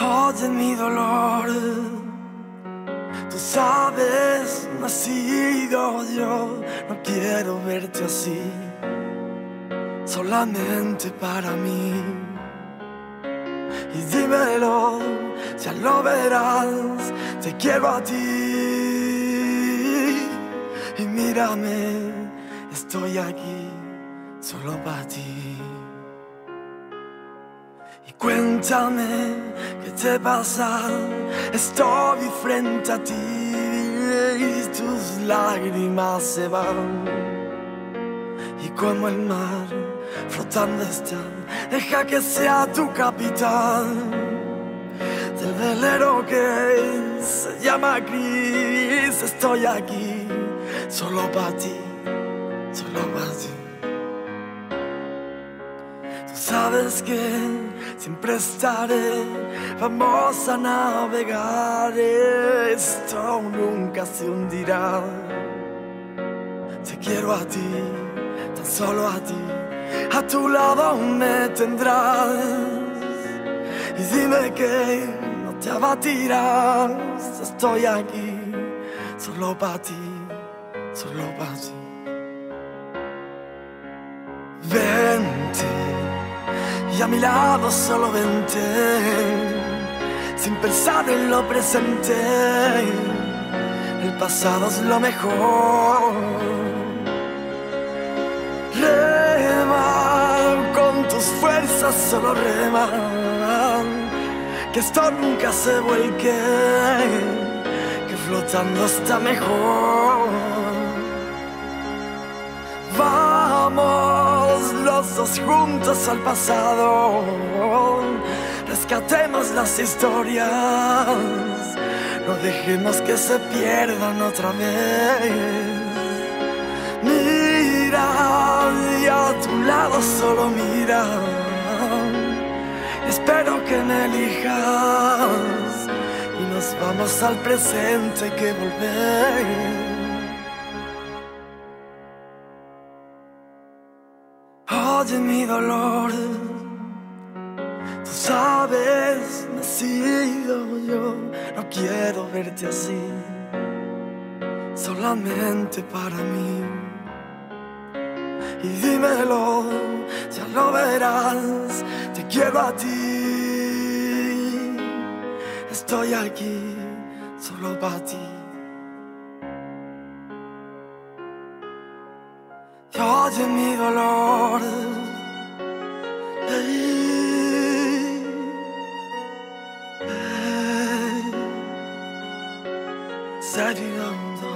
Oye mi dolor, tú sabes, no sido yo, no quiero verte así, solamente para mí. Y dímelo, ya lo verás, te quiero a ti. Y mírame, estoy aquí solo para ti. Y cuéntame qué te pasa, estoy frente a ti y tus lágrimas se van. Y como el mar flotando está, deja que sea tu capitán del velero que se llama Gris. Estoy aquí solo para ti, solo para ti. Tú sabes que siempre estaré, vamos a navegar, esto nunca se hundirá. Te quiero a ti, tan solo a ti, a tu lado me tendrás. Y dime que no te abatirás, estoy aquí, solo para ti, solo para ti. Y a mi lado solo vente, sin pensar en lo presente. El pasado es lo mejor. Rema con tus fuerzas, solo rema. Que esto nunca se vuelque, que flotando está mejor. Juntos al pasado, rescatemos las historias, no dejemos que se pierdan otra vez. Mira y a tu lado solo mira, espero que me elijas y nos vamos al presente que volver. Oye mi dolor, tú sabes, sido yo, no quiero verte así, solamente para mí. Y dímelo, ya lo verás, te quiero a ti, estoy aquí solo para ti. Y oye mi dolor. 在平安走。